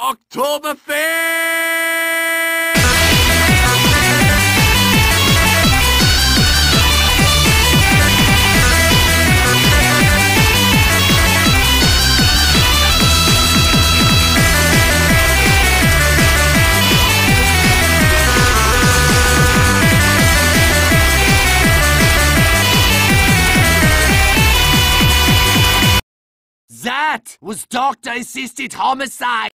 Oktoberfest! That was doctor assisted homicide.